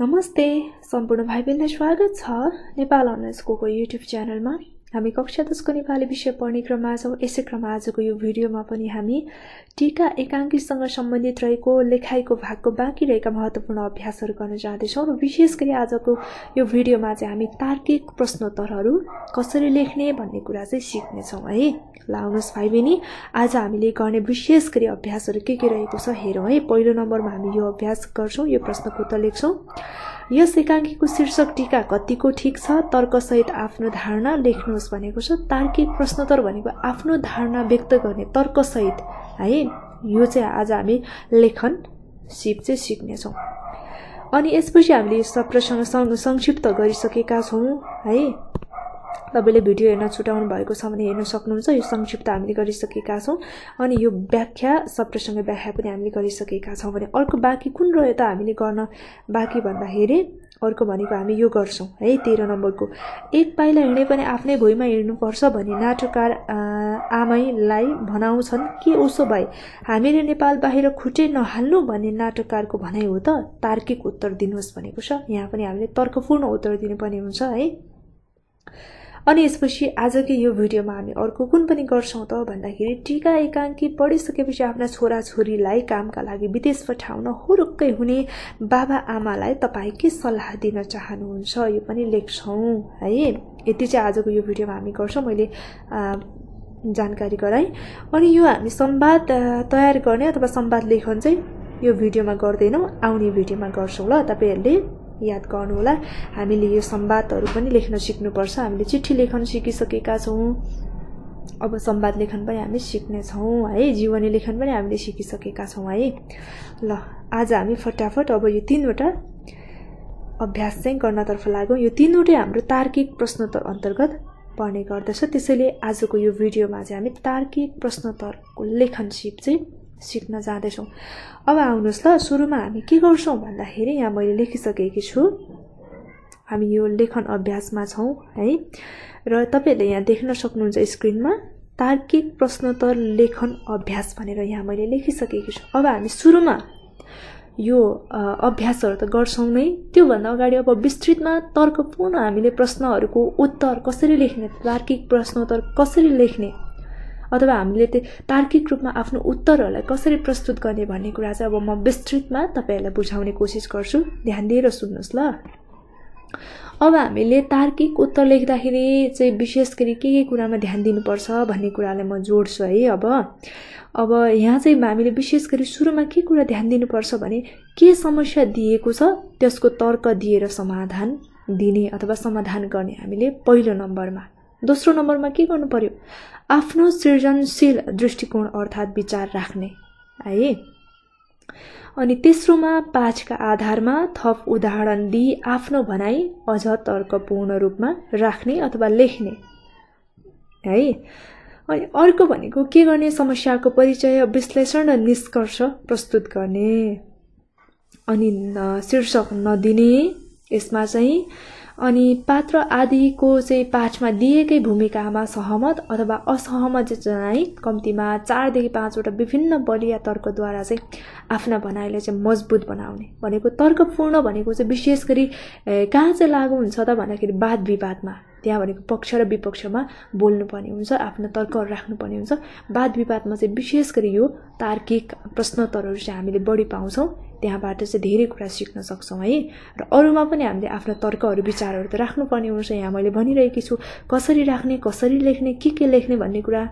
नमस्ते सम्पूर्ण भाइ बहिनीलाई स्वागत छ नेपाल अनर्सको युट्युब च्यानलमा। हामी कक्षा दसको नेपाली विषय पढ्ने क्रममा छौँ यसै क्रममा आजको यो भिडियोमा पनि हामी टिका एकाङ्कीसँग सम्बन्धित रहेको लेखाइको भागको बाँकी रहेका महत्त्वपूर्ण अभ्यासहरू गर्न जाँदैछौँ र विशेष गरी आजको यो भिडियोमा चाहिँ हामी तार्किक प्रश्नोत्तरहरू कसरी लेख्ने भन्ने कुरा चाहिँ सिक्नेछौँ है। ल आउनुहोस् भाइ बहिनी आज हामीले गर्ने विशेष गरी अभ्यासहरू के के रहेको छ हेरौँ है। पहिलो नम्बरमा हामी यो अभ्यास गर्छौँ यो प्रश्नको उत्तर लेख्छौँ। यस एकाङ्कीको शीर्षक टिका कतिको ठिक छ? तर्कसहित आफ्नो धारणा लेख्नुहोस् भनेको छ। तार्किक प्रश्नोत्तर भनेको आफ्नो धारणा व्यक्त गर्ने तर्कसहित। है यो चाहिँ आज हामी लेखन सिप चाहिँ सिक्नेछौँ। अनि यसपछि हामीले सब प्रश्न संक्षिप्त गरिसकेका छौँ। है। तपाईँले भिडियो हेर्न छुट्याउनु भएको छ भने हेर्न सक्नुहुन्छ। यो संक्षिप्त हामीले गरिसकेका छौँ। अनि यो व्याख्या शब्दसँग व्याख्या पनि हामीले गरिसकेका छौँ भने अर्को बाँकी कुन रह्यो त हामीले गर्न बाँकी भन्दाखेरि अर्को भनेको हामी यो गर्छौँ है तेह्र नम्बरको। एक पाइला हिँडे पनि आफ्नै भुइँमा हिँड्नुपर्छ भने नाटककार आमैलाई भनाउँछन् के उसो भए? हामीले नेपाल बाहिर खुट्टे नहाल्नु भन्ने नाटककारको भनाइ हो त? तार्किक उत्तर दिनुहोस् भनेको छ। यहाँ पनि हामीले तर्कपूर्ण उत्तर दिनुपर्ने हुन्छ है। अनि यसपछि आजकै यो भिडियोमा हामी अर्को कुन पनि गर्छौँ त भन्दाखेरि टिका एकाङ्की पढिसकेपछि आफ्ना छोराछोरीलाई कामका लागि विदेश पठाउन हुरुक्कै हुने बाबा आमालाई तपाईँ के सल्लाह दिन चाहनुहुन्छ यो पनि लेख्छौँ है? यति चाहिँ आजको यो भिडियोमा हामी गर्छौँ। मैले जानकारी गराएँ। अनि यो हामी संवाद तयार गर्ने अथवा संवाद लेखन चाहिँ यो भिडियोमा गर्दैनौँ आउने भिडियोमा गर्छौँ ल तपाईँहरूले। याद गर्नुहोला हामीले यो संवादहरू पनि लेख्न सिक्नुपर्छ। हामीले चिठी लेखन सिकिसकेका छौँ। अब संवाद लेखन पनि हामी सिक्नेछौँ है। जीवनी लेखन पनि हामीले सिकिसकेका छौँ है। ल आज हामी फटाफट अब यो तिनवटा अभ्यास चाहिँ गर्नतर्फ लाग्यौँ यो तिनवटै हाम्रो तार्किक प्रश्नोत्तर अन्तर्गत पर्ने गर्दछ। त्यसैले आजको यो भिडियोमा चाहिँ हामी तार्किक प्रश्नोत्तरको लेखन सिप चाहिँ सिक्न जाँदैछौँ अब आउनुहोस् ल सुरुमा हामी के गर्छौँ भन्दाखेरि यहाँ मैले लेखिसकेकी छु। हामी यो लेखन अभ्यासमा छौँ है। र तपाईँहरूले यहाँ देख्न सक्नुहुन्छ स्क्रिनमा तार्किक प्रश्नोत्तर लेखन अभ्यास भनेर यहाँ मैले लेखिसकेकी छु। अब हामी सुरुमा यो अभ्यासहरू त गर्छौँ नै। त्योभन्दा अगाडि अब विस्तृतमा तर्कपूर्ण हामीले प्रश्नहरूको उत्तर कसरी लेख्ने तार्किक प्रश्नोत्तर कसरी लेख्ने अथवा हामीले त्यो तार्किक रूपमा आफ्नो उत्तरहरूलाई कसरी प्रस्तुत गर्ने भन्ने कुरा चाहिँ अब म विस्तृतमा तपाईँहरूलाई बुझाउने कोसिस गर्छु। ध्यान दिएर सुन्नुहोस् ल। अब हामीले तार्किक उत्तर लेख्दाखेरि चाहिँ विशेष गरी के के कुरामा ध्यान दिनुपर्छ भन्ने कुरालाई म जोड्छु है अब। अब यहाँ चाहिँ हामीले विशेष गरी सुरुमा के कुरा ध्यान दिनुपर्छ भने के समस्या दिएको छ त्यसको तर्क दिएर समाधान दिने अथवा समाधान गर्ने हामीले पहिलो नम्बरमा। दोस्रो नम्बरमा के गर्नु पर्यो? आफ्नो सृजनशील दृष्टिकोण अर्थात् विचार राख्ने है अनि तेस्रोमा पाँचका आधारमा थप उदाहरण दिई आफ्नो भनाइ अझ तर्कपूर्ण रूपमा राख्ने अथवा लेख्ने है अनि अर्को भनेको के गर्ने समस्याको परिचय विश्लेषण र निष्कर्ष प्रस्तुत गर्ने। अनि शीर्षक नदिने यसमा चाहिँ अनि पात्र आदिको चाहिँ पाठमा दिएकै भूमिकामा सहमत अथवा असहमत जनाइ कम्तीमा चारदेखि पाँचवटा विभिन्न बलिया तर्कद्वारा चाहिँ आफ्ना भनाइलाई चाहिँ मजबुत बनाउने भनेको तर्कपूर्ण भनेको चाहिँ विशेष गरी कहाँ चाहिँ लागु हुन्छ त भन्दाखेरि वाद विवादमा। त्यहाँ भनेको पक्ष र विपक्षमा बोल्नुपर्ने हुन्छ आफ्नो तर्कहरू राख्नुपर्ने हुन्छ। वाद विवादमा चाहिँ विशेष गरी यो तार्किक प्रश्नोत्तरहरू चाहिँ हामीले बढी पाउँछौँ। त्यहाँबाट चाहिँ धेरै कुरा सिक्न सक्छौँ है। र अरूमा पनि हामीले आफ्नो तर्कहरू विचारहरू त राख्नुपर्ने हुन्छ। यहाँ मैले भनिरहेकी छु कसरी राख्ने कसरी लेख्ने के के लेख्ने भन्ने कुरा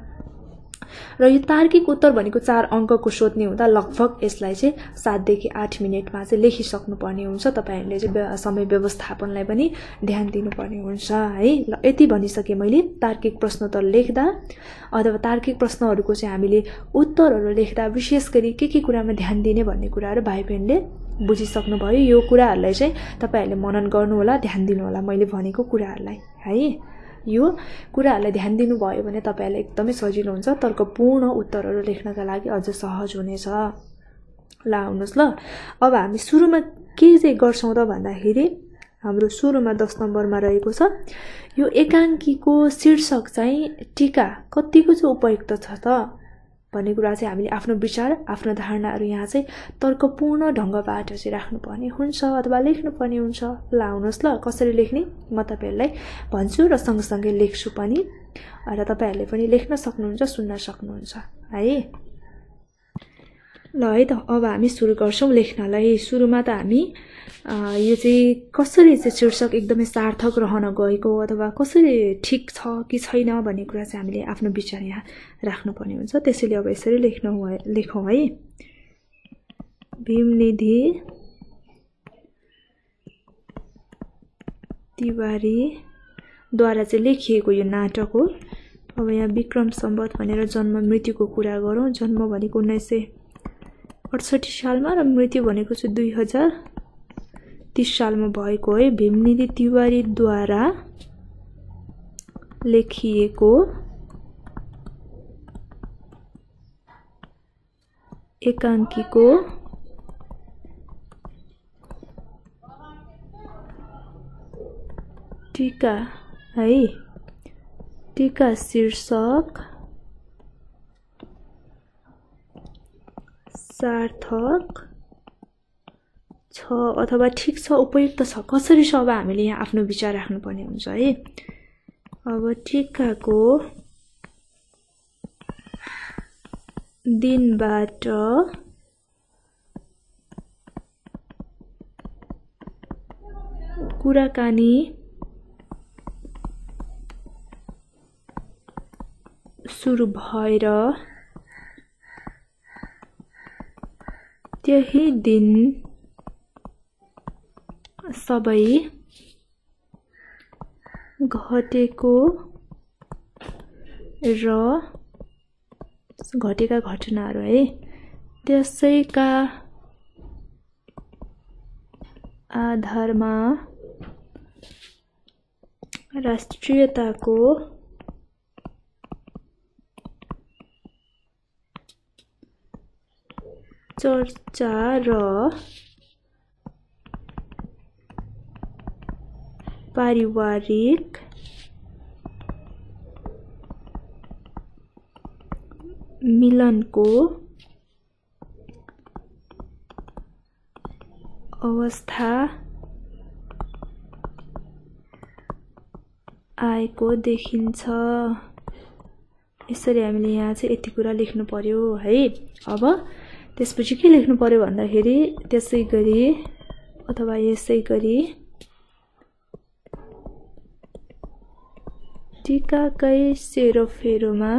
र यो तार्किक उत्तर भनेको चार अङ्कको सोध्ने हुँदा लगभग यसलाई चाहिँ सातदेखि आठ मिनटमा चाहिँ लेखिसक्नु पर्ने हुन्छ। तपाईँहरूले चाहिँ समय व्यवस्थापनलाई पनि ध्यान दिनुपर्ने हुन्छ है? ल यति भनिसकेँ मैले। तार्किक प्रश्नोत्तर लेख्दा अथवा तार्किक प्रश्नहरूको चाहिँ हामीले उत्तरहरू लेख्दा विशेष गरी के के कुरामा ध्यान दिने भन्ने कुराहरू भाइ बहिनीले बुझिसक्नुभयो। यो कुराहरूलाई चाहिँ तपाईँहरूले मनन गर्नुहोला ध्यान दिनुहोला मैले भनेको कुराहरूलाई है? यो कुराहरूलाई ध्यान दिनुभयो भने तपाईँहरूलाई एकदमै सजिलो हुन्छ। तर्कपूर्ण उत्तरहरू लेख्नका लागि अझ सहज हुनेछ। ल आउनुहोस् ल। अब हामी सुरुमा के चाहिँ गर्छौँ त भन्दाखेरि हाम्रो सुरुमा दस नम्बरमा रहेको छ। यो एकाङ्कीको शीर्षक चाहिँ टिका कतिको चाहिँ उपयुक्त छ त? भन्ने कुरा चाहिँ हामीले आफ्नो विचार आफ्नो धारणाहरू यहाँ चाहिँ तर्कपूर्ण ढङ्गबाट चाहिँ राख्नुपर्ने हुन्छ अथवा लेख्नुपर्ने हुन्छ। ल आउनुहोस् ल कसरी लेख्ने? म तपाईँहरूलाई भन्छु र सँगसँगै लेख्छु पनि। र तपाईँहरूले पनि लेख्न सक्नुहुन्छ सुन्न सक्नुहुन्छ। है? ल है त अब हामी सुरु गर्छौँ लेख्नलाई। सुरुमा त हामी यो चाहिँ कसरी चाहिँ शीर्षक एकदमै सार्थक रहन गएको अथवा कसरी ठिक छ कि छैन भन्ने कुरा चाहिँ हामीले आफ्नो विचार यहाँ राख्नुपर्ने हुन्छ। त्यसैले अब यसरी लेख्नु लेखौँ है। भीमनिधि तिवारीद्वारा चाहिँ लेखिएको यो नाटक हो। अब यहाँ विक्रम सम्बत भनेर जन्म मृत्युको कुरा गरौँ। जन्म भनेको उन्नाइस सय अडसठी सालमा र मृत्यु भनेको चाहिँ दुई हजार तिस सालमा भएको है। भीमनिधि तिवारीद्वारा लेखिएको एकाङ्कीको टिका है। टिका शीर्षक सार्थक छ अथवा ठिक छ उपयुक्त छ कसरी छ अब हामीले यहाँ आफ्नो विचार राख्नुपर्ने हुन्छ है। अब टिकाको दिनबाट कुराकानी सुरु भएर त्यही दिन सबै घटेको र घटेका घटनाहरू है त्यसैका आधारमा राष्ट्रियताको चर्चा र पारिवारिक मिलनको अवस्था आएको देखिन्छ यसरी हामीले यहाँ चाहिँ यति कुरा लेख्नु पर्यो है अब त्यसपछि के लेख्नु पर्यो भन्दाखेरि त्यसै गरी अथवा यसै गरी टिकाकै सेरोफेरोमा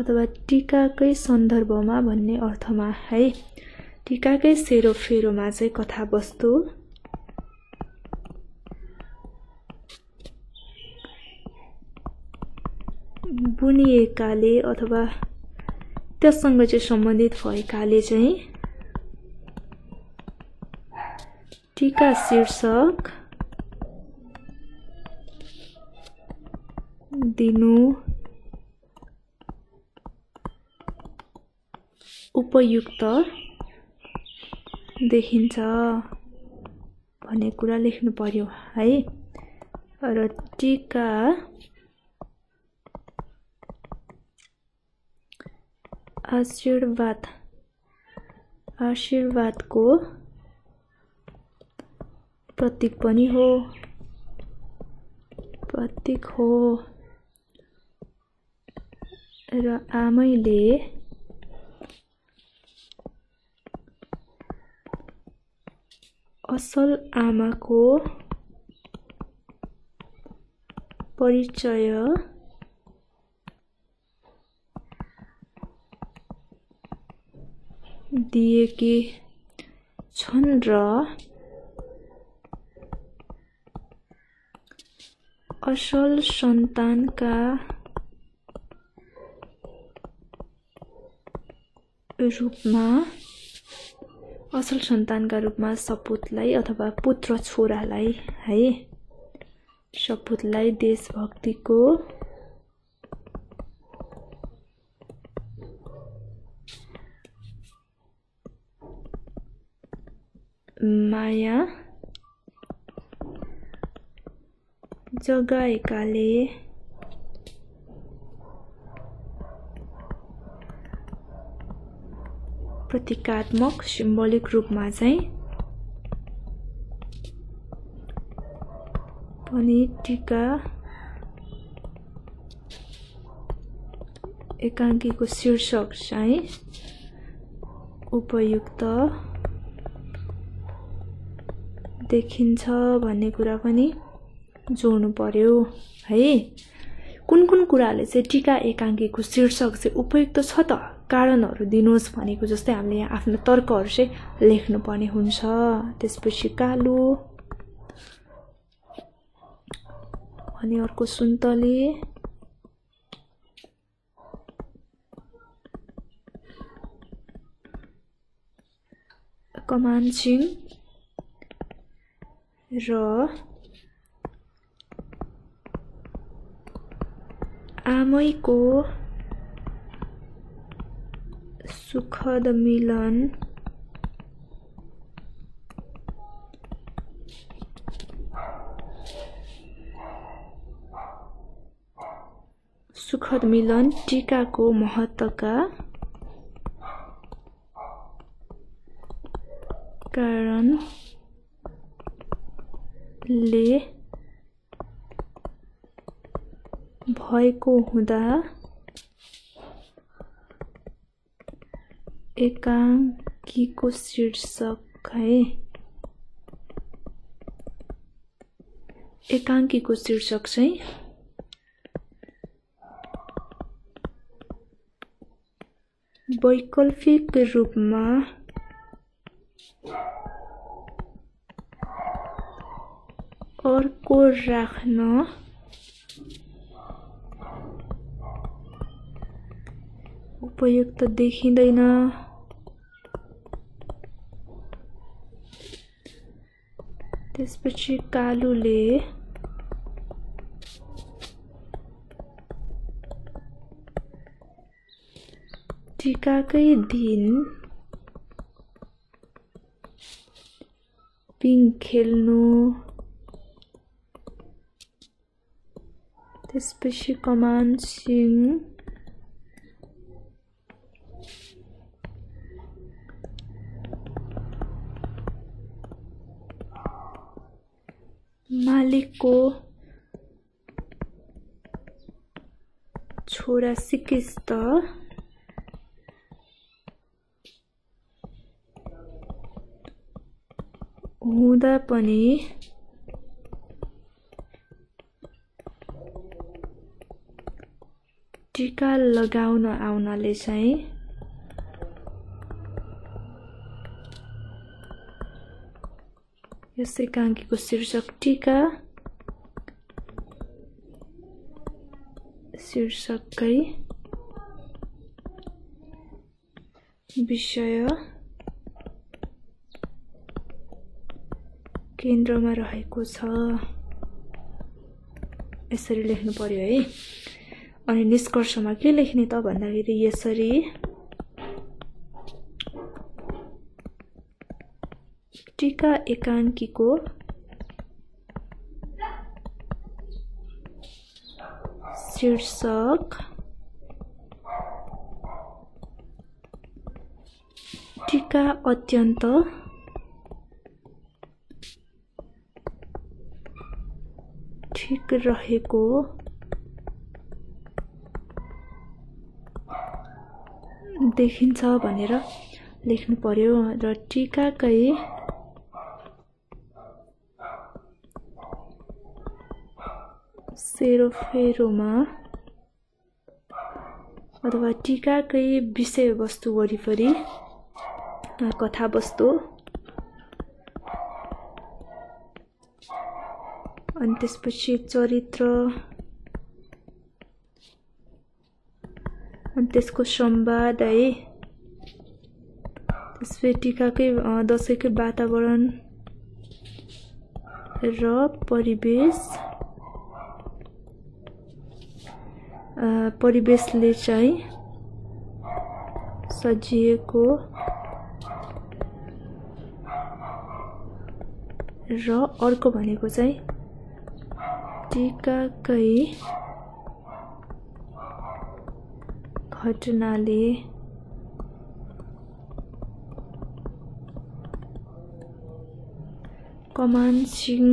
अथवा टिकाकै सन्दर्भमा भन्ने अर्थमा है टिकाकै सेरोफेरोमा चाहिँ कथावस्तु बुनिएकाले अथवा त्यससँग चाहिँ सम्बन्धित भएकाले चाहिँ टिका शीर्षक दिनु उपयुक्त देखिन्छ भन्ने कुरा लेख्नु पर्यो है। र टिका आशीर्वाद। आशीर्वादको प्रतीक पनि हो। प्रतीक हो। र आमैले असल आमाको परिचय दिएकी छन् र असल सन्तानका रूपमा असल सन्तानका रूपमा सपुतलाई अथवा पुत्र छोरालाई है सपुतलाई देशभक्तिको माया जगाएकाले प्रतीकात्मक सिम्बोलिक रूपमा चाहिँ पनि टिका एकाङ्कीको शीर्षक चाहिँ उपयुक्त देखिन्छ भन्ने कुरा पनि जोड्नु पर्यो। है? कुन कुन कुराले चाहिँ टिका एकाङ्कीको शीर्षक चाहिँ उपयुक्त छ त? कारणहरू दिनुहोस् भनेको जस्तै हामीले यहाँ आफ्नो तर्कहरू चाहिँ लेख्नुपर्ने हुन्छ। त्यसपछि कालो। अनि अर्को सुन्तले। कमानसिङ र आमैको सुखद मिलन सुखद मिलन टिकाको महत्त्वका कारणले भएको हुँदा एकाङ्कीको शीर्षक है। एकाङ्कीको शीर्षक चाहिँ वैकल्पिक रूपमा अर्को राख्न उपयुक्त देखिँदैन त्यसपछि कालुले टिकाकै दिन पिङ खेल्नु त्यसपछि कमान सिंह मालिकको छोरा सिकिस्त। हुँदा पनि टिका लगाउन आउनाले चाहिँ यस एकाङ्कीको शीर्षक टिका शीर्षकै विषय केन्द्रमा रहेको छ। यसरी लेख्नु पर्यो है। अनि निष्कर्षमा के लेख्ने त भन्दाखेरि यसरी टिका एकाङ्कीको शीर्षक टिका अत्यन्त ठिक रहेको देखिन्छ भनेर लेख्नु पर्यो र टिकाकै सेरोफेरोमा अथवा टिकाकै विषयवस्तु वरिपरि कथावस्तु अनि त्यसपछि चरित्र अनि त्यसको संवाद है। त्यसपछि टिकाकै दसैँकै वातावरण र परिवेश। परिवेशले चाहिँ सजिएको र अर्को भनेको चाहिँ टिकाकै घटनाले कमानसिंह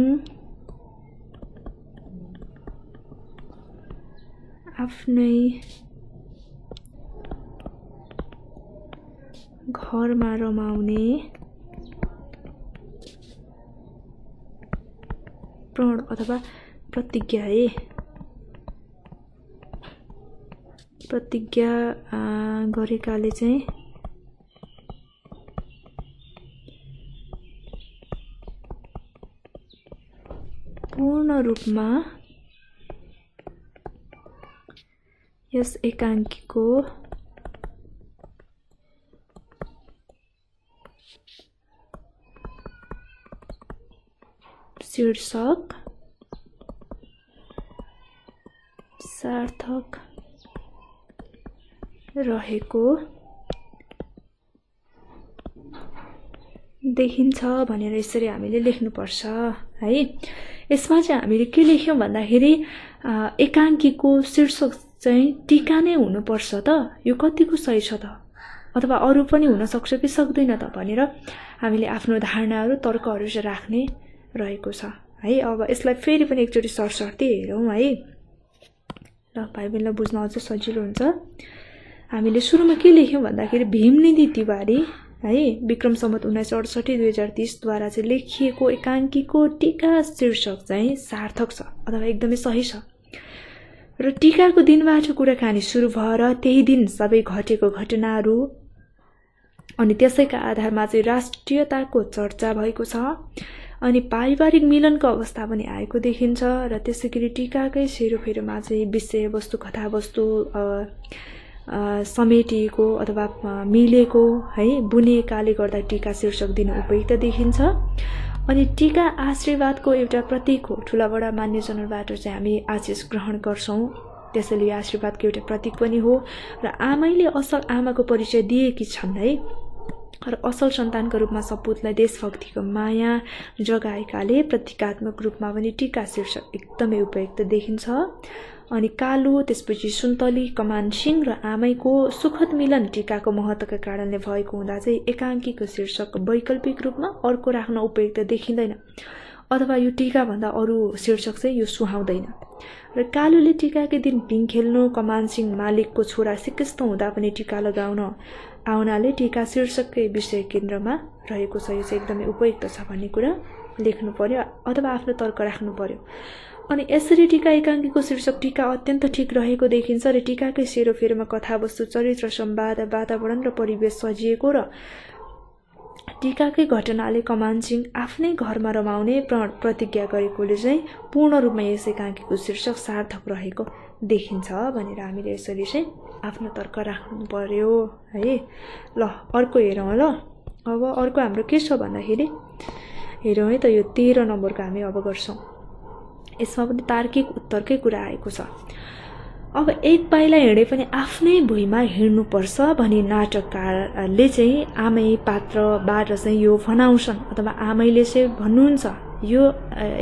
आफ्नै घरमा रमाउने प्रण अथवा प्रतिज्ञा है। प्रतिज्ञा गरेकाले चाहिँ पूर्ण रूपमा यस एकाङ्कीको शीर्षक सार्थक रहेको देखिन्छ भनेर यसरी हामीले लेख्नुपर्छ है? यसमा चाहिँ हामीले के लेख्यौँ भन्दाखेरि एकाङ्कीको शीर्षक चाहिँ टिका नै हुनुपर्छ त? यो कतिको सही छ त? अथवा अरू पनि हुनसक्छ कि सक्दैन त भनेर हामीले आफ्नो धारणाहरू तर्कहरू चाहिँ राख्ने रहेको छ है? अब यसलाई फेरि पनि एकचोटि सरसर्ती हेरौँ है? ल भाइ बहिनीलाई बुझ्न अझ सजिलो हुन्छ। हामीले सुरुमा के लेख्यौँ भन्दाखेरि भीमनिधि तिवारी है विक्रम सम्मत उन्नाइस सय अडसठी दुई हजार तिसद्वारा चाहिँ लेखिएको एकाङ्कीको टिका शीर्षक चाहिँ सार्थक छ अथवा एकदमै सही छ। र टिकाको दिनबाट कुराकानी सुरु भएर त्यही दिन सबै घटेको घटनाहरू अनि त्यसैका आधारमा चाहिँ राष्ट्रियताको चर्चा भएको छ अनि पारिवारिक मिलनको अवस्था पनि आएको देखिन्छ र त्यसै गरी टिकाकै सेरोफेरोमा चाहिँ विषयवस्तु कथावस्तु समेटिएको अथवा मिलेको है बुनेकाले गर्दा टिका शीर्षक दिन उपयुक्त देखिन्छ। अनि टिका आशीर्वादको एउटा प्रतीक हो। ठुला बडा मान्यजनहरूबाट चाहिँ हामी आशिष ग्रहण गर्छौँ। त्यसैले यो आशीर्वादको एउटा प्रतीक पनि हो। र आमैले असल आमाको परिचय दिएकी छन् है। र असल सन्तानको रूपमा सपुतलाई देशभक्तिको माया जगाएकाले प्रतीकात्मक रूपमा पनि टिका शीर्षक एकदमै उपयुक्त देखिन्छ। अनि कालो त्यसपछि सुन्तली कमान सिंह र आमैको सुखद मिलन टिकाको महत्त्वका कारणले भएको हुँदा चाहिँ एकाङ्कीको शीर्षक वैकल्पिक रूपमा अर्को राख्न उपयुक्त देखिँदैन। अथवा यो टिकाभन्दा अरू शीर्षक चाहिँ यो सुहाउँदैन। र कालोले टिकाकै दिन पिङ खेल्नु कमान सिंह मालिकको छोरा सिकिस्त हुँदा पनि टिका लगाउन आउनाले टिका शीर्षककै विषय केन्द्रमा रहेको छ। यो चाहिँ एकदमै उपयुक्त छ भन्ने कुरा लेख्नु पर्यो अथवा आफ्नो तर्क राख्नु पर्यो। अनि यसरी टिका एकाङ्कीको शीर्षक टिका अत्यन्त ठिक रहेको देखिन्छ र टिकाकै सेरोफेरोमा कथावस्तु चरित्र सम्वाद वातावरण र परिवेश सजिएको र टिकाकै घटनाले कमान सिंह आफ्नै घरमा रमाउने प्रण प्रतिज्ञा गरेकोले चाहिँ पूर्ण रूपमा यस एकाङ्कीको शीर्षक सार्थक रहेको देखिन्छ भनेर हामीले यसरी चाहिँ आफ्नो तर्क राख्नु पर्यो है। ल अर्को हेरौँ ल। अब अर्को हाम्रो के छ भन्दाखेरि हेरौँ है त यो तेह्र नम्बरको हामी अब गर्छौँ। यसमा पनि तार्किक उत्तरकै कुरा आएको छ। अब एक पाइला हिँडे पनि आफ्नै भुइँमा हिँड्नुपर्छ भनी नाटककारले चाहिँ आमै पात्रबाट चाहिँ यो भनाउँछन् अथवा आमैले चाहिँ भन्नुहुन्छ यो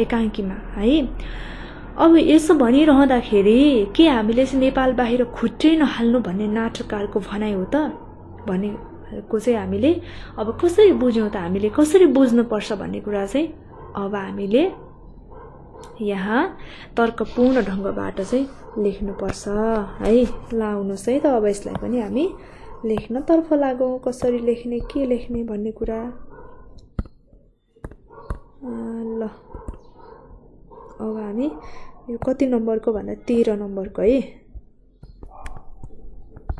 एकाङ्कीमा है? अब यसो भनिरहँदाखेरि के हामीले चाहिँ नेपाल बाहिर खुट्टै नहाल्नु भन्ने नाटककारको भनाइ हो त? भनेको चाहिँ हामीले अब कसरी बुझ्यौँ त हामीले? कसरी बुझ्नुपर्छ भन्ने कुरा चाहिँ अब हामीले यहाँ तर्कपूर्ण ढङ्गबाट चाहिँ लेख्नुपर्छ है? लाउनुहोस् है त अब यसलाई पनि हामी लेख्नतर्फ लागौँ। कसरी लेख्ने के लेख्ने भन्ने कुरा। ल। अब हामी यो कति नम्बरको भन्दा तेह्र नम्बरको है?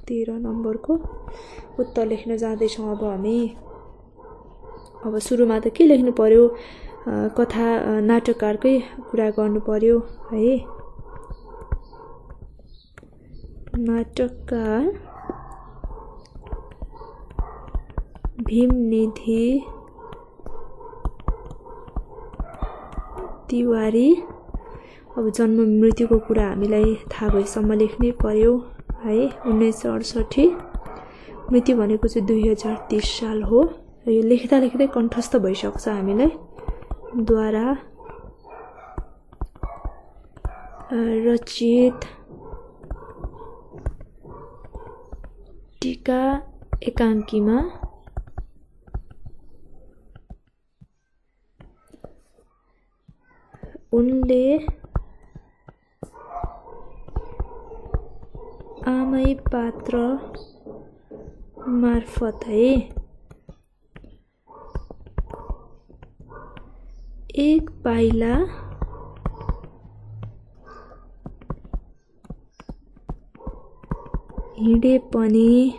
तेह्र नम्बरको उत्तर लेख्न जाँदैछौँ अब हामी। अब सुरुमा त के लेख्नु पर्यो? कथा नाटककारकै कुरा गर्नु पर्यो है। नाटककार भीमनिधि तिवारी। अब जन्म मृत्युको कुरा हामीलाई थाहा भएसम्म लेख्नै पर्यो है उन्नाइस सय अडसट्ठी मृत्यु भनेको चाहिँ दुई हजार तिस साल हो। र यो लेख्दा लेख्दै कण्ठस्थ भइसक्छ हामीलाई। द्वारा रचित टिका एकाङ्कीमा। उनले आमै पात्र मार्फतै एक पाइला। हिँडे पनि।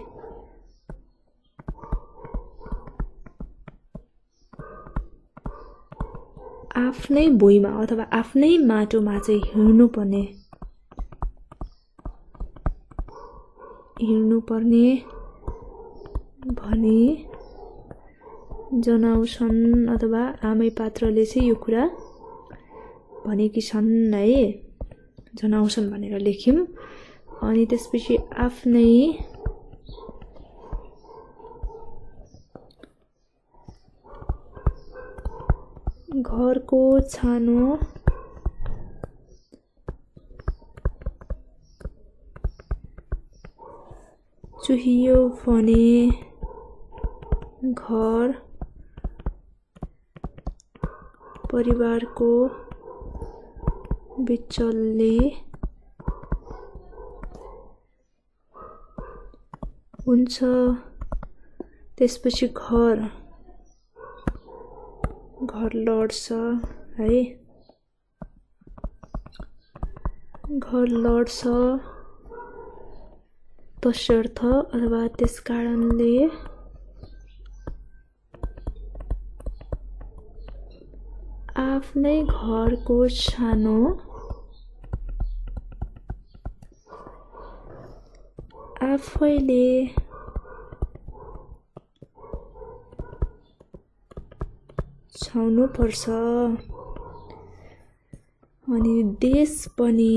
आफ्नै भुइँमा अथवा आफ्नै माटोमा चाहिँ हिँड्नुपर्ने। हिँड्नुपर्ने। भनी जनाउँछन् अथवा आमै पात्रले चाहिँ यो कुरा भनेकी छन् है। जनाउँछन् भनेर लेख्यौँ अनि त्यसपछि आफ्नै घरको छानो चुहियो भने घर परिवारको बिचल्ले हुन्छ। त्यसपछि घर। घर लड्छ है। घर लड्छ। तसर्थ अथवा त्यस कारणले आफ्नै घरको छानो आफैले पर्छ अनि देश पनि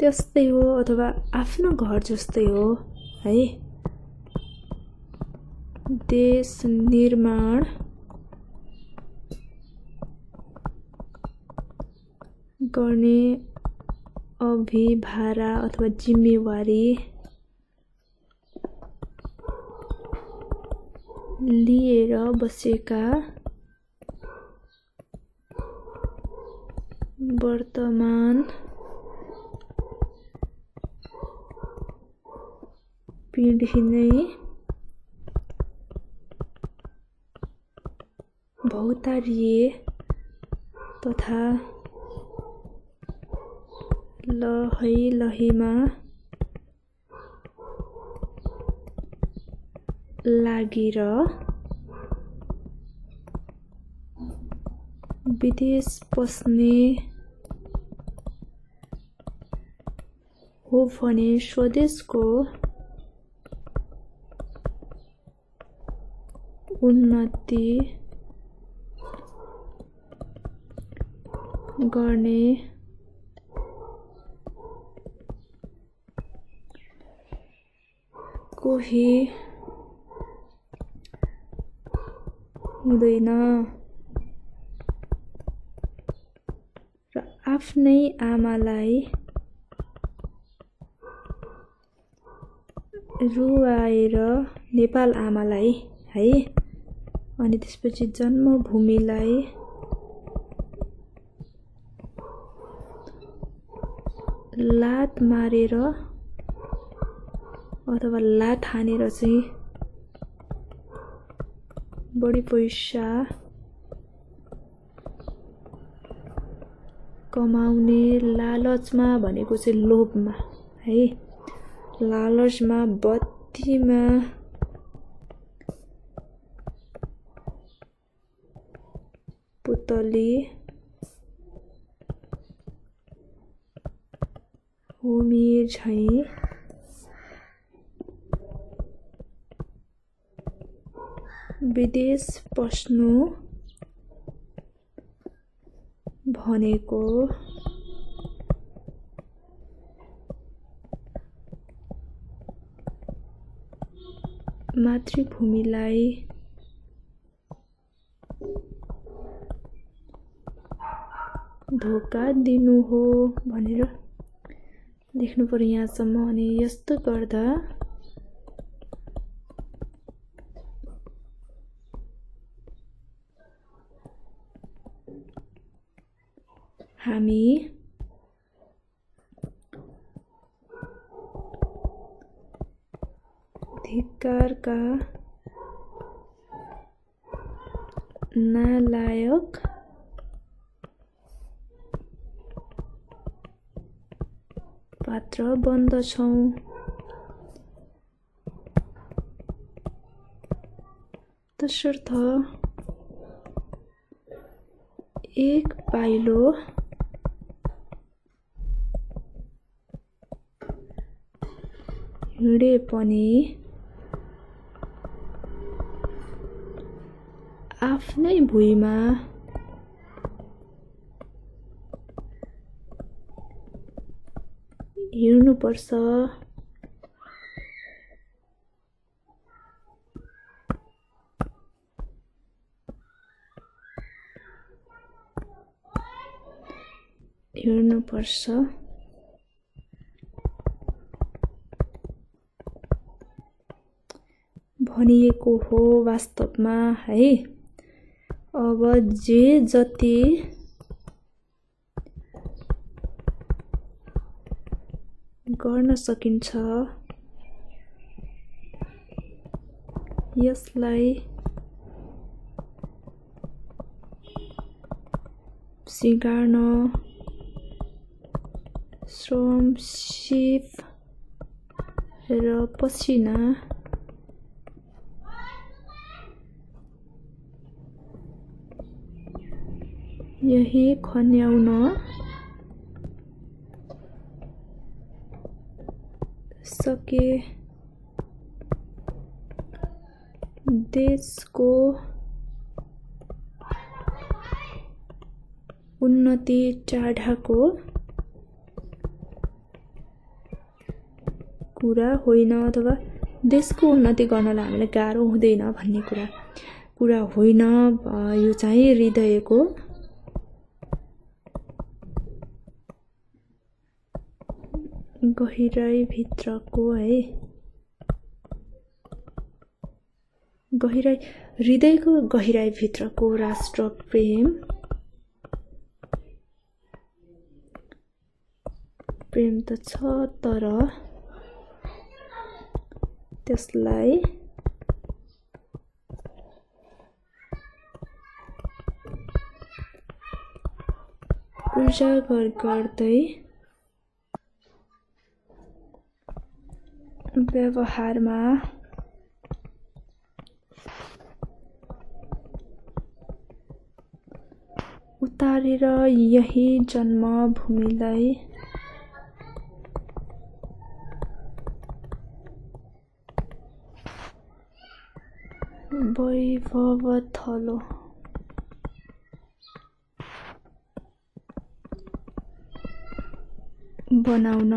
त्यस्तै हो अथवा आफ्नो घर जस्तै हो है? देश निर्माण। गर्ने अभिभारा अथवा जिम्मेवारी। लिएर बसेका वर्तमान पिँढी नै भौतारिए तथा लहै लहीमा लागेर विदेश पस्ने हो भने स्वदेशको उन्नति गर्ने। कोही हुँदैन। र आफ्नै आमालाई रुवाएर नेपाल आमालाई है? अनि त्यसपछि जन्मभूमिलाई लात मारेर अथवा लात हानेर चाहिँ बढी पैसा कमाउने लालचमा भनेको चाहिँ लोभमा है? लालचमा बत्तीमा पुतली झैँ विदेश पस्नु भनेको मातृभूमिलाई धोका दिनु हो भनेर लेख्नु पऱ्यो यहाँसम्म अनि यस्तो गर्दा हामी धिकारका ना पात्र बन्दछौँ। तसर्थ एक पाइलो हिँडे पनि आफ्नै भुइँमा हिँड्नुपर्छ हिँड्नुपर्छ भनिएको हो वास्तवमा है। अब जे जति गर्न सकिन्छ। यसलाई सिगार्न सिप र पसिना यही खन्याउन सके। देशको उन्नति टाढाको कुरा होइन अथवा देशको उन्नति गर्नलाई हामीलाई गाह्रो हुँदैन भन्ने कुरा कुरा होइन यो चाहिँ हृदयको गहिराइभित्रको है। गहिराई हृदयको गहिराइभित्रको राष्ट्र प्रेम प्रेम त छ तर त्यसलाई उजागर गर्दै व्यवहारमा उतारेर यही जन्मभूमिलाई वैभव थलो बनाउन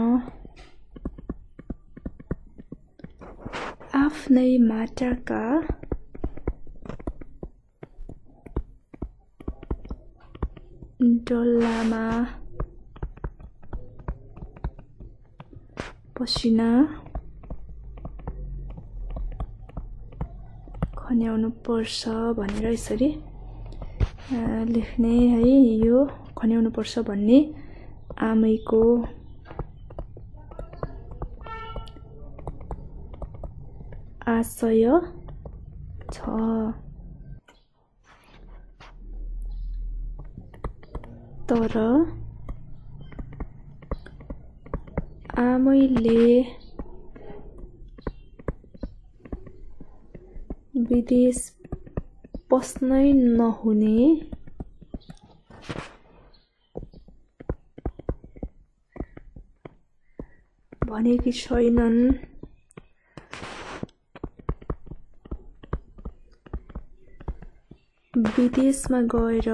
आफ्नै माटाका डल्लामा पसिना खन्याउनु पर्छ भनेर यसरी लेख्ने है यो खन्याउनु पर्छ भन्ने आमैको आशय छ तर आमैले विदेश पस्नै नहुने भनेकी छैनन् विदेशमा गएर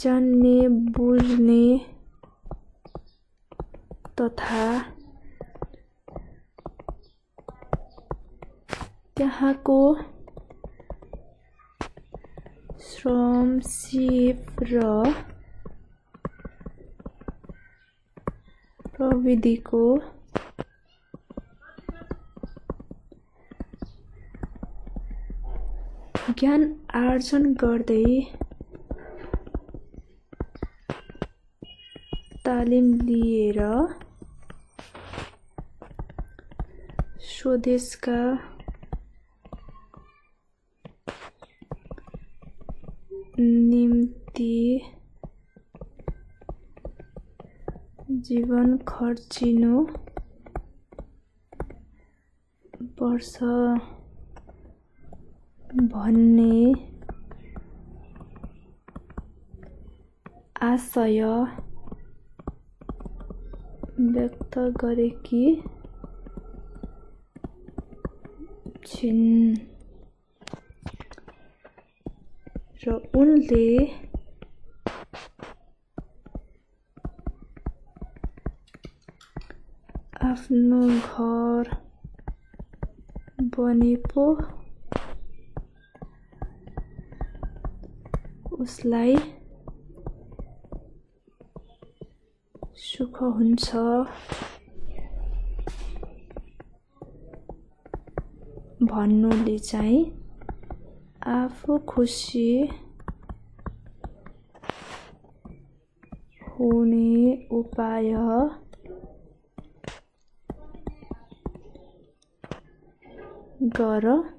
जान्ने बुझ्ने तथा त्यहाँको श्रम सिप र प्रविधिको ज्ञान आर्जन गर्दै तालिम लिएर स्वदेशका निम्ति जीवन खर्चिनु पर्छ। भन्ने आशय व्यक्त गरेकी छिन्। र उनले आफ्नो घर बने पो उसलाई सुख हुन्छ। भन्नुले चाहिँ आफू खुसी हुने उपाय गर।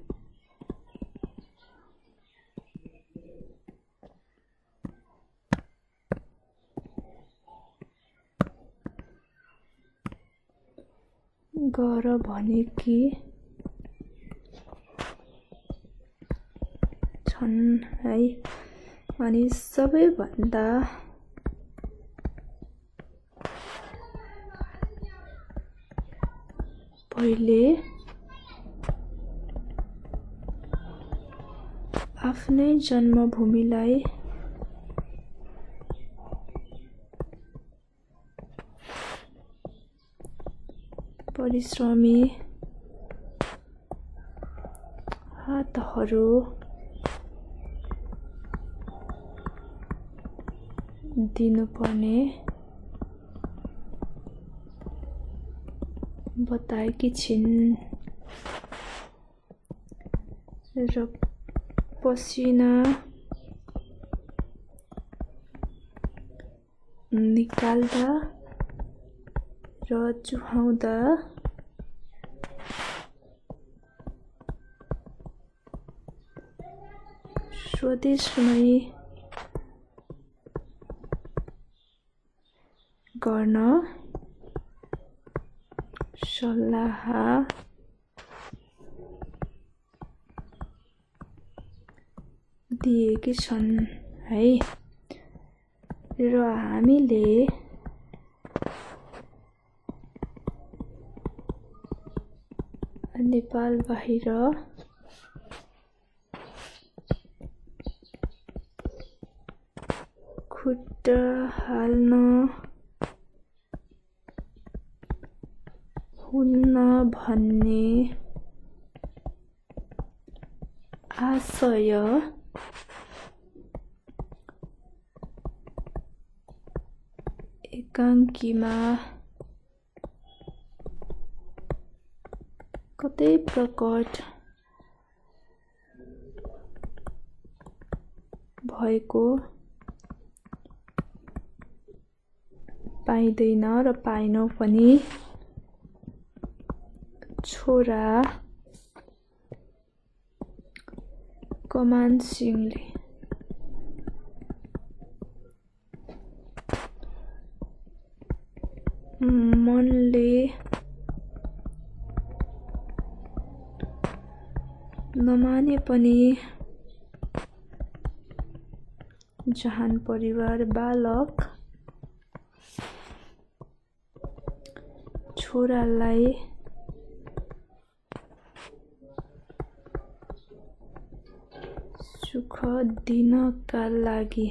गर भने कि छन् है? अनि सबैभन्दा पहिले आफ्नै जन्मभूमिलाई परिश्रमी हातहरू दिनुपर्ने बताएकी छिन्। र पसिना निकाल्दा र चुहाउँदा स्वदेशमै गर्न सल्लाह। दिएकी छन् है। र हामीले नेपाल बाहिर खुट्टा हाल्न हुन्न भन्ने आशय एकाङ्कीमा कतै प्रकट भएको पाइँदैन र पाएनौँ पनि। छोरा कमान सिंहले मनले नमाने पनि जहान परिवार बालक छोरालाई सुख दिनका लागि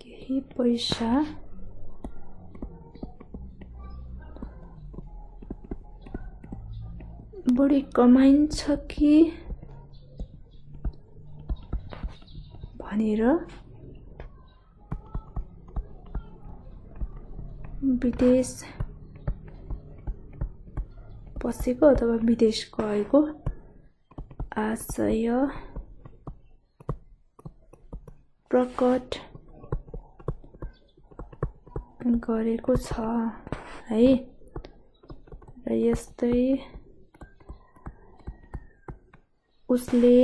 केही पैसा बढी कमाइन्छ कि भनेर विदेश पसेको अथवा विदेश गएको आशय प्रकट गरेको छ है र यस्तै उसले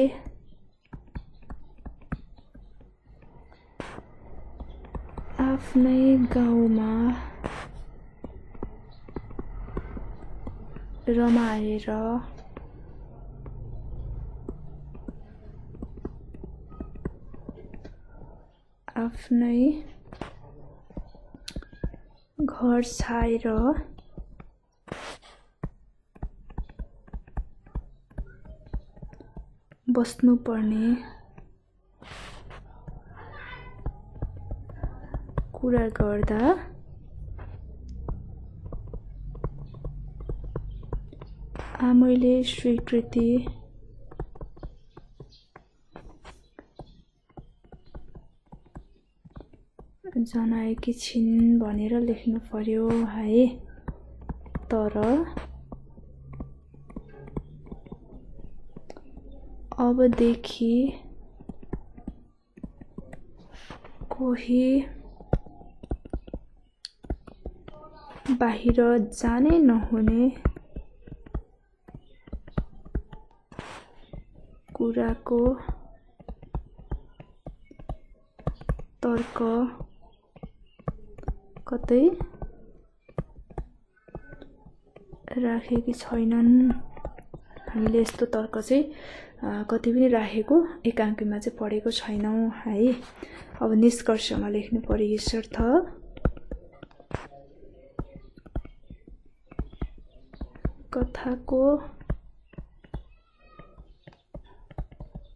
आफ्नै गाउँमा रमाएर आफ्नै घर छाएर बस्नुपर्ने कुरा गर्दा आमैले स्वीकृति जनाएकी छिन् भनेर लेख्नु पर्यो है। तर अबदेखि कोही बाहिर जानै नहुने कुराको तर्क कतै राखेकी छैनन्। हामीले यस्तो तर्क चाहिँ कति पनि राखेको एकाङ्कीमा चाहिँ पढेको छैनौँ है। अब निष्कर्षमा लेख्नु पऱ्यो यसर्थ कथाको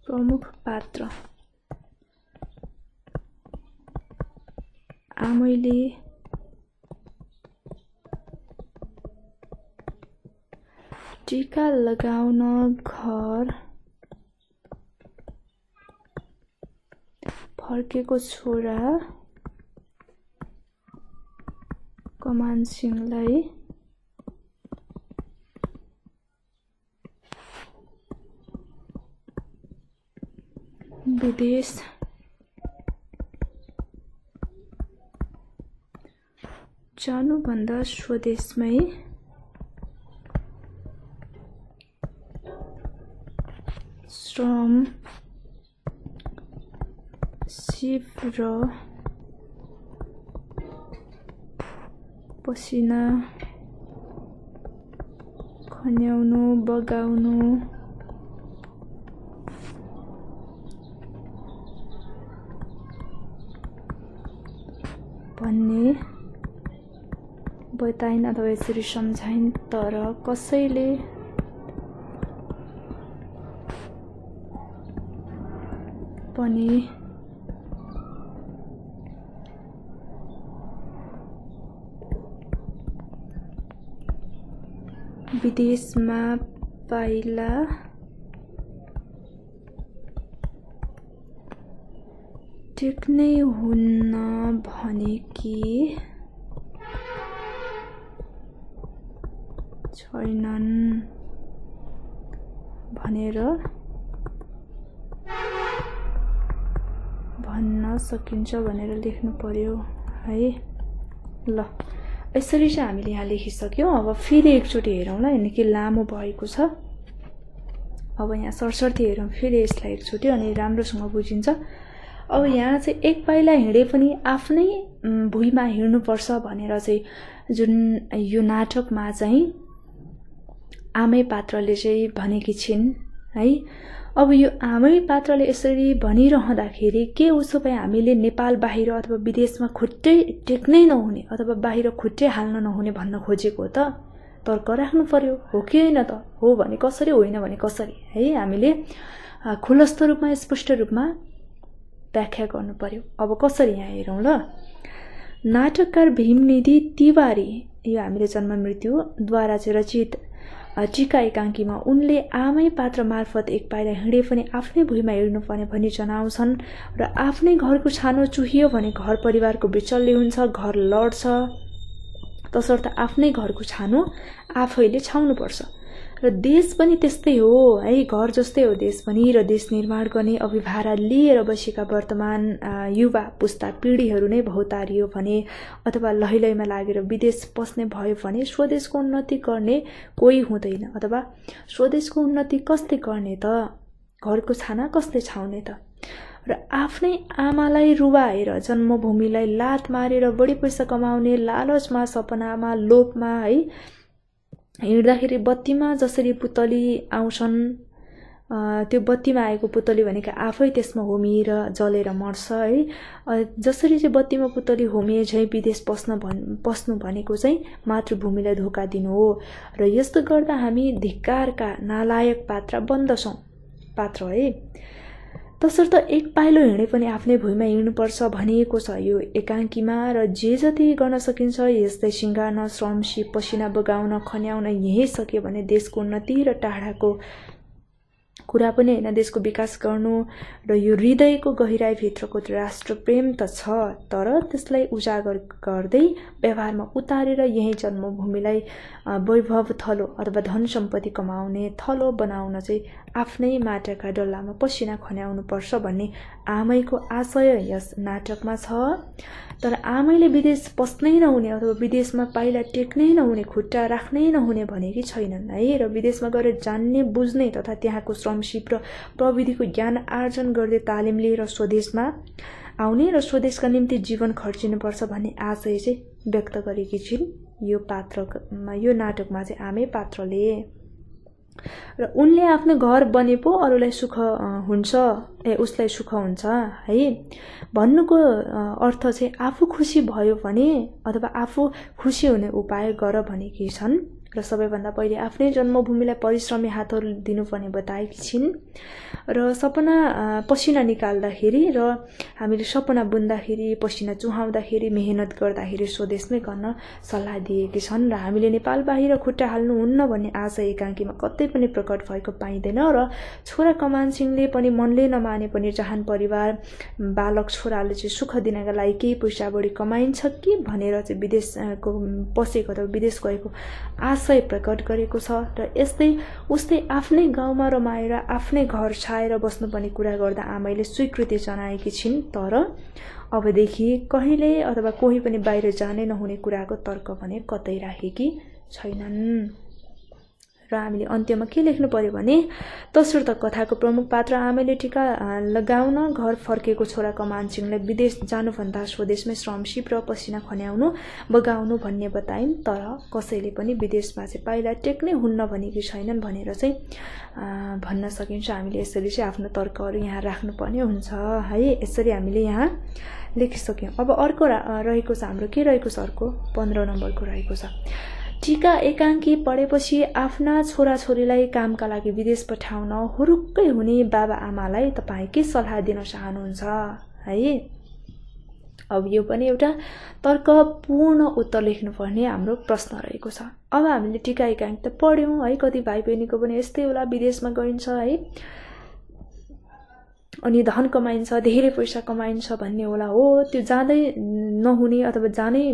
प्रमुख पात्र। आमैले टिका लगाउन घर फर्केको छोरा कमान सिंहलाई विदेश जानुभन्दा स्वदेशमै श्रम सिप र पसिना खन्याउनु बगाउनु भन्ने बताइन् अथवा यसरी सम्झाइन् तर कसैले पनि विदेशमा पाइला टेक्नै हुन्न भनेकी छैनन् भनेर भन्न सकिन्छ भनेर लेख्नु पर्यो है। ल यसरी चाहिँ हामीले यहाँ लेखिसक्यौँ। अब फेरि एकचोटि हेरौँ ल निकै लामो भएको छ। अब यहाँ सरसर्ती हेरौँ फेरि यसलाई एकचोटि अनि राम्रोसँग बुझिन्छ। अब यहाँ चाहिँ एक पाइला हिँडे पनि आफ्नै भुइँमा हिँड्नुपर्छ भनेर चाहिँ जुन यो नाटकमा चाहिँ आमै पात्रले चाहिँ भनेकी छिन् है? अब यो आमै पात्रले यसरी भनिरहँदाखेरि के उसो भए हामीले नेपाल बाहिर अथवा विदेशमा खुट्टै टेक्नै नहुने अथवा बाहिर खुट्टै हाल्न नहुने भन्न खोजेको त तर्क राख्नु पर्यो। हो कि होइन त? हो भने कसरी होइन भने कसरी? है हामीले खुलस्त रूपमा स्पष्ट रूपमा व्याख्या गर्नु पर्यो। अब कसरी यहाँ हेरौँ ल। नाटककार भीमनिधि तिवारी यो हामीले जन्म मृत्युद्वारा चाहिँ रचित टिका एकाङ्कीमा उनले आमै पात्र मार्फत एक पाइला हिँडे पनि आफ्नै भुइँमा हिँड्नुपर्ने भनी जनाउँछन् र आफ्नै घरको छानो चुहियो भने घर परिवारको बिचल्ली हुन्छ घर लड्छ। तसर्थ आफ्नै घरको छानो आफैले छाउनुपर्छ। र देश पनि त्यस्तै हो। है घर जस्तै हो देश पनि र देश निर्माण गर्ने अभिभारा लिएर बसेका वर्तमान युवा पुस्ता पिँढीहरू नै भौतारियो भने अथवा लैलैमा लागेर विदेश पस्ने भयो भने स्वदेशको उन्नति गर्ने कोही हुँदैन अथवा स्वदेशको उन्नति कसले गर्ने त? घरको छाना कसले छाउने त? र आफ्नै आमालाई रुवाएर जन्मभूमिलाई लात मारेर बढी पैसा कमाउने लालचमा सपनामा लोभमा है हिँड्दाखेरि बत्तीमा जसरी पुतली आउँछन् त्यो बत्तीमा आएको पुतली भनेको आफै त्यसमा होमिएर जलेर मर्छ है। जसरी चाहिँ बत्तीमा पुतली होमिए झैँ विदेश पस्न भन् पस्नु भनेको चाहिँ मातृभूमिलाई धोका दिनु हो। र यस्तो गर्दा हामी धिक्कारका नालायक पात्र बन्दछौँ पात्र है। तसर्थ एक पाइलो हिँडे पनि आफ्नै भुइँमा हिँड्नुपर्छ भनिएको छ यो एकाङ्कीमा र जे जति गर्न सकिन्छ यस्तै सिँगार्न श्रम सिप पसिना बगाउन खन्याउन यहीँ सक्यो भने देशको उन्नति र टाढाको कुरा पनि होइन देशको विकास गर्नु र यो हृदयको गहिराइभित्रको राष्ट्र प्रेम त छ तर त्यसलाई उजागर गर्दै व्यवहारमा उतारेर यहीँ जन्मभूमिलाई वैभव थलो अथवा धन सम्पत्ति कमाउने थलो बनाउन चाहिँ आफ्नै माटाका डल्लामा पसिना खन्याउनुपर्छ भन्ने आमैको आशय यस नाटकमा छ। तर आमैले विदेश पस्नै नहुने अथवा विदेशमा पाइला टेक्नै नहुने खुट्टा राख्नै नहुने भनेकी छैनन् है। र विदेशमा गएर जान्ने बुझ्ने तथा त्यहाँको श्रमसिप र प्रविधिको ज्ञान आर्जन गर्दै तालिम लिएर स्वदेशमा आउने र स्वदेशका निम्ति जीवन खर्चिनुपर्छ भन्ने आशय चाहिँ व्यक्त गरेकी छिन्। यो पात्रमा यो नाटकमा चाहिँ आमै पात्रले। र उनले आफ्नो घर बने पो अरूलाई सुख हुन्छ ए उसलाई सुख हुन्छ है? भन्नुको अर्थ चाहिँ आफू खुसी भयो भने अथवा आफू खुसी हुने उपाय गर भनेकी छन्। र सबैभन्दा पहिले आफ्नै जन्मभूमिलाई परिश्रमी हातहरू दिनुपर्ने बताएकी छिन्। र सपना पसिना निकाल्दाखेरि र हामीले सपना बुन्दाखेरि पसिना चुहाउँदाखेरि मेहनत गर्दाखेरि स्वदेशमै गर्न सल्लाह दिएकी छन् र हामीले नेपाल बाहिर खुट्टा हाल्नुहुन्न भन्ने आशा एकाङ्कीमा कतै पनि प्रकट भएको पाइँदैन र छोरा कमान सिंहले पनि मनले नमाने पनि जहान परिवार बालक छोराले चाहिँ सुख दिनका लागि केही पैसा बढी कमाइन्छ कि भनेर चाहिँ विदेशको पसेको अथवा विदेश गएको आशय प्रकट गरेको छ र यस्तै उस्तै आफ्नै गाउँमा रमाएर आफ्नै घर छाएर बस्नुपर्ने कुरा गर्दा आमैले स्वीकृति जनाएकी छिन् तर अबदेखि कहिले अथवा कोही पनि बाहिर जानै नहुने कुराको तर्क भने कतै राखेकी छैनन्। र हामीले अन्त्यमा के लेख्नु पर्यो भने तसर्थ कथाको प्रमुख पात्र आमैले टिका लगाउन घर फर्केको छोरा कमानसिंहलाई विदेश जानुभन्दा स्वदेशमै श्रमसिप र पसिना खन्याउनु बगाउनु भन्ने बताइन् तर कसैले पनि विदेशमा चाहिँ पाइला टेक्नै हुन्न भनेकी छैनन् भनेर चाहिँ भन्न सकिन्छ। हामीले यसरी चाहिँ आफ्नो तर्कहरू यहाँ राख्नुपर्ने हुन्छ है? यसरी हामीले यहाँ लेखिसक्यौँ। अब अर्को रहेको छ हाम्रो के रहेको छ अर्को? पन्ध्र नम्बरको रहेको छ। टिका एकाङ्की पढेपछि आफ्ना छोराछोरीलाई कामका लागि विदेश पठाउन हुरुक्कै हुने बाबा आमालाई तपाईँ के सल्लाह दिन चाहनुहुन्छ है? अब यो पनि एउटा तर्कपूर्ण उत्तर लेख्नुपर्ने हाम्रो प्रश्न रहेको छ। अब हामीले टिका एकाङ्की त पढ्यौँ है? कति भाइ बहिनीको पनि यस्तै होला विदेशमा गइन्छ है? अनि धन कमाइन्छ धेरै पैसा कमाइन्छ भन्ने होला हो। त्यो जाँदै नहुने अथवा जानै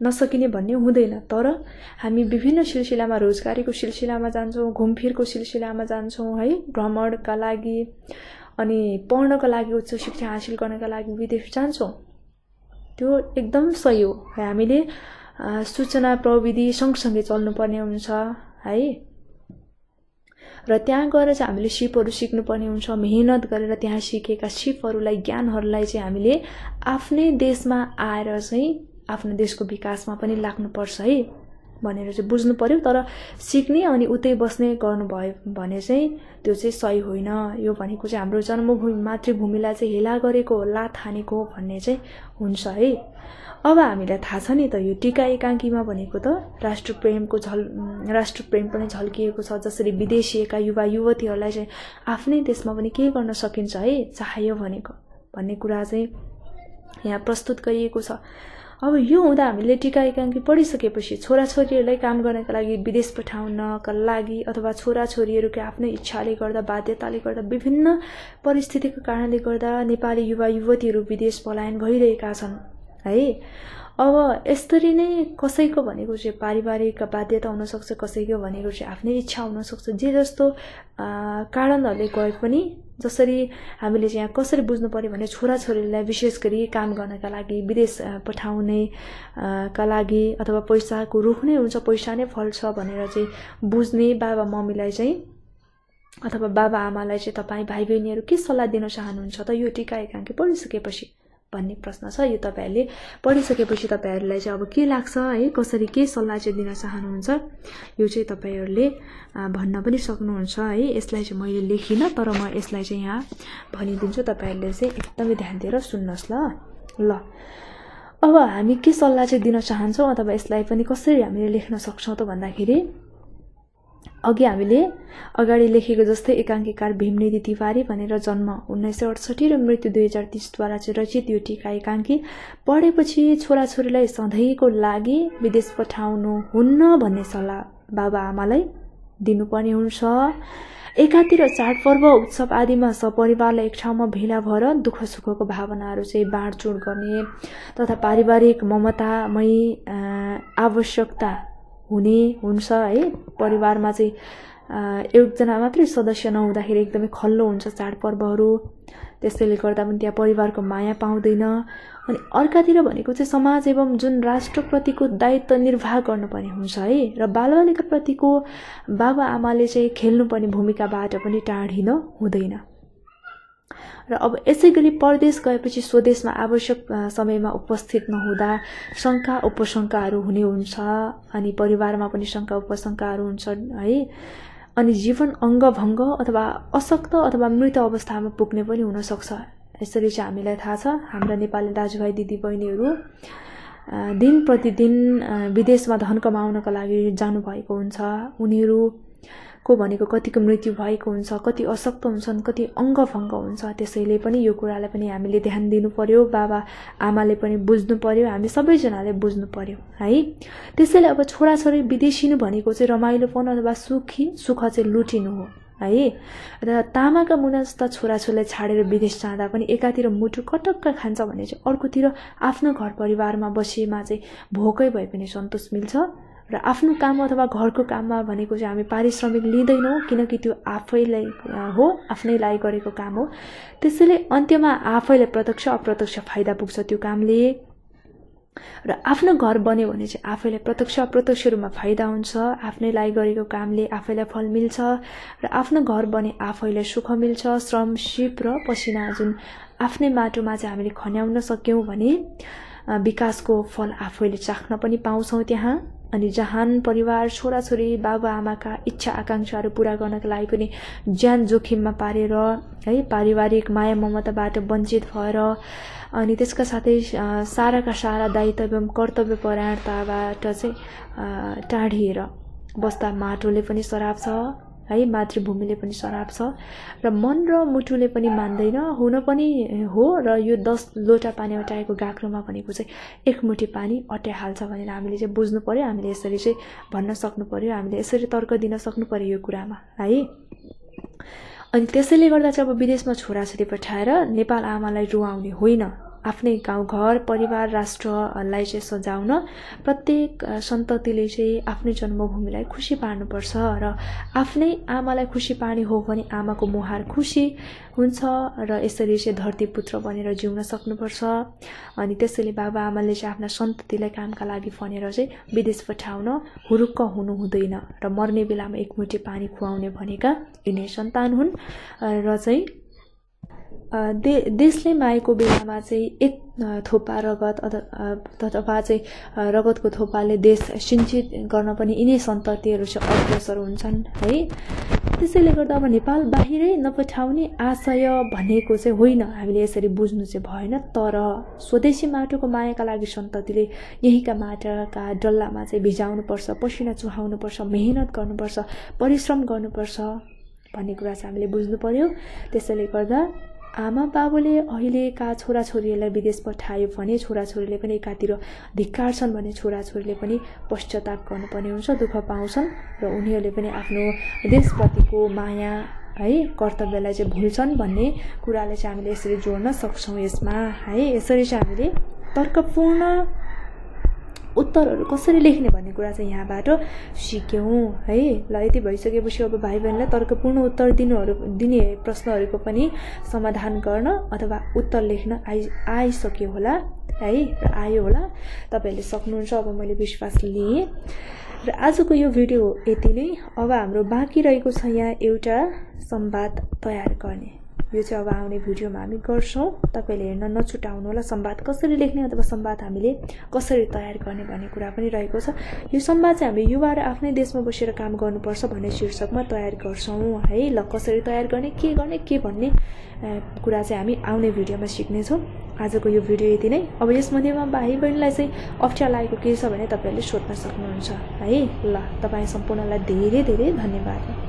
नसकिने भन्ने हुँदैन। तर हामी विभिन्न सिलसिलामा रोजगारीको सिलसिलामा जान्छौँ घुमफिरको सिलसिलामा जान्छौँ है भ्रमणका लागि अनि पढ्नको लागि उच्च शिक्षा हासिल गर्नका लागि विदेश जान्छौँ। त्यो एकदम सही हो। हामीले सूचना प्रविधि सँगसँगै चल्नुपर्ने हुन्छ है। र त्यहाँ गएर चाहिँ हामीले सिपहरू सिक्नुपर्ने हुन्छ। मेहनत गरेर त्यहाँ सिकेका सिपहरूलाई ज्ञानहरूलाई चाहिँ हामीले आफ्नै देशमा आएर चाहिँ आफ्नो देशको विकासमा पनि लाग्नुपर्छ है भनेर चाहिँ बुझ्नु पऱ्यो तर सिक्ने अनि उतै बस्ने गर्नुभयो भने चाहिँ त्यो चाहिँ सही होइन। यो भनेको चाहिँ हाम्रो जन्मभूमि मातृभूमिलाई चाहिँ हेला गरेको लात हानेको भन्ने चाहिँ हुन्छ है। अब हामीलाई थाहा छ नि त यो टिका एकाङ्कीमा भनेको त राष्ट्रप्रेमको झल राष्ट्रप्रेम पनि झल्किएको छ जसरी विदेशिएका युवा युवतीहरूलाई चाहिँ आफ्नै देशमा पनि के गर्न सकिन्छ है चाह्यो भनेको भन्ने कुरा चाहिँ यहाँ प्रस्तुत गरिएको छ। अब यो हुँदा हामीले टिका एकाङ्की पढिसकेपछि छोराछोरीहरूलाई काम गर्नका लागि विदेश पठाउनका लागि अथवा छोराछोरीहरूको आफ्नै इच्छाले गर्दा बाध्यताले गर्दा विभिन्न परिस्थितिको कारणले गर्दा नेपाली युवा युवतीहरू विदेश पलायन भइरहेका छन्। है? अब यसरी नै कसैको भनेको चाहिँ पारिवारिक बाध्यता हुनसक्छ कसैको भनेको चाहिँ आफ्नै इच्छा हुनसक्छ। जे जस्तो कारणहरूले गए पनि जसरी हामीले चाहिँ यहाँ कसरी बुझ्नु पऱ्यो भने छोराछोरीलाई विशेष गरी काम गर्नका लागि विदेश पठाउने का लागि अथवा पैसाको रुख नै हुन्छ पैसा नै फल्छ भनेर चाहिँ बुझ्ने बाबा मम्मीलाई चाहिँ अथवा बाबा आमालाई चाहिँ तपाईँ भाइ बहिनीहरू के सल्लाह दिन चाहनुहुन्छ त यो टिका एकाङ्की पढिसकेपछि? भन्ने प्रश्न छ यो तपाईँहरूले पढिसकेपछि तपाईँहरूलाई चाहिँ अब के लाग्छ है कसरी के सल्लाह चाहिँ दिन चाहनुहुन्छ यो चाहिँ तपाईँहरूले भन्न पनि सक्नुहुन्छ है। यसलाई चाहिँ मैले लेखिनँ तर म यसलाई चाहिँ यहाँ भनिदिन्छु तपाईँहरूले चाहिँ एकदमै ध्यान दिएर सुन्नुहोस् ल। ल। अब हामी के सल्लाह चाहिँ दिन चाहन्छौँ अथवा यसलाई पनि कसरी हामीले लेख्न सक्छौँ त भन्दाखेरि अघि हामीले अगाडि लेखेको जस्तै एकाङ्कीकार भीमनिधि तिवारी भनेर जन्म उन्नाइस सय अडसठी र मृत्यु दुई हजार तिसद्वारा चाहिँ रचित यो टिका एकाङ्की पढेपछि छोराछोरीलाई सधैँको लागि विदेश पठाउनु हुन्न भन्ने सल्लाह बाबा आमालाई दिनुपर्ने हुन्छ। एकातिर चाडपर्व उत्सव आदिमा सपरिवारलाई एक ठाउँमा भेला भएर दुःख सुखको भावनाहरू चाहिँ बाँडचुँड गर्ने तथा पारिवारिक ममतामय आवश्यकता हुने हुन्छ है। परिवारमा चाहिँ एकजना मात्रै सदस्य नहुँदाखेरि एकदमै खल्लो हुन्छ चाडपर्वहरू। त्यसैले गर्दा पनि त्यहाँ परिवारको माया पाउँदैन। अनि अर्कातिर भनेको चाहिँ समाज एवं जुन राष्ट्रप्रतिको दायित्व निर्वाह गर्नुपर्ने हुन्छ है। र बालबालिकाप्रतिको बाबा आमाले चाहिँ खेल्नुपर्ने भूमिकाबाट पनि टाढिन हुँदैन। र अब यसै गरी परदेश गएपछि स्वदेशमा आवश्यक समयमा उपस्थित नहुँदा शङ्का उपशङ्काहरू हुने हुन्छ अनि परिवारमा पनि शङ्का उपशङ्काहरू हुन्छ है? अनि जीवन अङ्गभङ्ग अथवा अशक्त अथवा मृत अवस्थामा पुग्ने पनि हुनसक्छ। यसरी चाहिँ हामीलाई थाहा छ। हाम्रा नेपाली दाजुभाइ दिदीबहिनीहरू दिन प्रतिदिन विदेशमा धन कमाउनको लागि जानुभएको हुन्छ। उनीहरू को भनेको कतिको मृत्यु भएको हुन्छ कति अशक्त हुन्छन् कति अङ्गभङ्ग हुन्छ त्यसैले पनि यो कुरालाई पनि हामीले ध्यान दिनु पर्यो बाबा आमाले पनि बुझ्नु पर्यो हामी सबैजनाले बुझ्नु पर्यो है? त्यसैले अब छोराछोरी विदेशिनु भनेको चाहिँ रमाइलोपन अथवा सुखी सुख चाहिँ लुटिनु हो है? र तामाका मुनाजस्ता छोराछोरीलाई छाडेर विदेश जाँदा पनि एकातिर मुटु कटक्क खान्छ भने चाहिँ अर्कोतिर आफ्नो घर परिवारमा बसेमा चाहिँ भोकै भए पनि सन्तोष मिल्छ। र आफ्नो काम अथवा घरको काममा भनेको चाहिँ हामी पारिश्रमिक लिँदैनौँ किनकि त्यो आफैलाई हो आफ्नै लागि गरेको काम हो। त्यसैले अन्त्यमा आफैलाई प्रत्यक्ष अप्रत्यक्ष फाइदा पुग्छ त्यो कामले। र आफ्नो घर बन्यो भने चाहिँ आफैलाई प्रत्यक्ष अप्रत्यक्ष रूपमा फाइदा हुन्छ। आफ्नै लागि गरेको कामले आफैलाई फल मिल्छ। र आफ्नो घर बने आफैलाई सुख मिल्छ। श्रम सिप र पसिना जुन आफ्नै माटोमा चाहिँ हामीले खन्याउन सक्यौँ भने विकासको फल आफैले चाख्न पनि पाउँछौँ त्यहाँ। अनि जहान परिवार छोराछोरी बाबुआमाका इच्छा आकाङ्क्षाहरू पुरा गर्नका लागि पनि ज्यान जोखिममा पारेर है पारिवारिक माया ममताबाट वञ्चित भएर अनि त्यसका साथै साराका सारा दायित्व एवं कर्तव्य परायणताबाट चाहिँ टाढिएर बस्दा माटोले पनि सराप छ। है मातृभूमिले पनि सराप छ। र मन र मुटुले पनि मान्दैन हुन पनि हो र यो दस लोटा पानी अटाएको गाग्रोमा भनेको चाहिँ एकमुठी पानी अट्याइहाल्छ भनेर हामीले चाहिँ बुझ्नु पऱ्यो हामीले यसरी चाहिँ भन्न सक्नु पऱ्यो हामीले यसरी तर्क दिन सक्नु पऱ्यो यो कुरामा है? अनि त्यसैले गर्दा चाहिँ अब विदेशमा छोराछोरी पठाएर नेपाल आमालाई रुवाउने होइन। आफ्नै गाउँघर परिवार राष्ट्रलाई चाहिँ सजाउन प्रत्येक सन्ततिले चाहिँ आफ्नै जन्मभूमिलाई खुसी पार्नुपर्छ र आफ्नै आमालाई खुसी पार्ने हो भने आमाको मुहार खुसी हुन्छ र यसरी चाहिँ धरती पुत्र बनेर जिउन सक्नुपर्छ। अनि त्यसैले बाबा आमाले चाहिँ आफ्ना सन्ततिलाई कामका लागि भनेर चाहिँ विदेश पठाउन हुरुक्क हुनु हुँदैन र मर्ने बेलामा एकमुठी पानी खुवाउने भनेका यिनै सन्तान हुन्। र चाहिँ दे देशले मागेको बेलामा चाहिँ एक थोपा रगत अथवा चाहिँ रगतको थोपाले देश सिन्चित गर्न पनि यिनै सन्ततिहरू चाहिँ अग्रसर हुन्छन् है। त्यसैले गर्दा अब नेपाल बाहिरै नपठाउने आशय भनेको चाहिँ होइन। हामीले यसरी बुझ्नु चाहिँ भएन तर स्वदेशी माटोको मायाका लागि सन्ततिले यहीँका माटाका डल्लामा चाहिँ भिजाउनुपर्छ पसिना चुहाउनुपर्छ मेहनत गर्नुपर्छ परिश्रम गर्नुपर्छ भन्ने कुरा चाहिँ हामीले बुझ्नु पर्यो। त्यसैले गर्दा आमा बाबुले अहिलेका छोराछोरीहरूलाई विदेश पठायो भने छोराछोरीले पनि एकातिर धिक्कार्छन् भने छोराछोरीले पनि पश्चाताप गर्नुपर्ने हुन्छ दुःख पाउँछन् र उनीहरूले पनि आफ्नो देशप्रतिको माया है कर्तव्यलाई चाहिँ भुल्छन् भन्ने कुरालाई चाहिँ हामीले यसरी जोड्न सक्छौँ यसमा है। यसरी चाहिँ हामीले तर्कपूर्ण उत्तरहरू कसरी लेख्ने भन्ने कुरा चाहिँ यहाँबाट सिक्यौँ है। ल यति भइसकेपछि अब भाइ बहिनीलाई तर्कपूर्ण उत्तर दिनुहरू दिने प्रश्नहरूको पनि समाधान गर्न अथवा उत्तर लेख्न आइ आइसक्यो होला है र आयो होला। तपाईँहरूले सक्नुहुन्छ अब मैले विश्वास लिएँ। र आजको यो भिडियो यति नै। अब हाम्रो बाँकी रहेको छ यहाँ एउटा संवाद तयार गर्ने। यो चाहिँ अब आउने भिडियोमा हामी गर्छौँ। तपाईँले हेर्न नछुटाउनु होला संवाद कसरी लेख्ने अथवा संवाद हामीले कसरी तयार गर्ने भन्ने कुरा पनि रहेको छ। यो संवाद चाहिँ हामी युवा र आफ्नै देशमा बसेर काम गर्नुपर्छ भन्ने शीर्षकमा तयार गर्छौँ है। ल कसरी तयार गर्ने के गर्ने के भन्ने कुरा चाहिँ हामी आउने भिडियोमा सिक्नेछौँ। आजको यो भिडियो यति नै। अब यसमध्येमा भाइ बहिनीलाई चाहिँ अप्ठ्यारो लागेको के छ भने तपाईँहरूले सोध्न सक्नुहुन्छ है। ल तपाईँ सम्पूर्णलाई धेरै धेरै धन्यवाद।